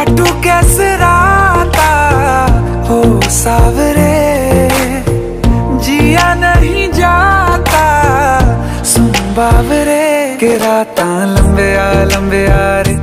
काटू कैसे राता हो सावरे जिया नहीं जाता सुन बावरे के राता लंबे आ लंबे आ रे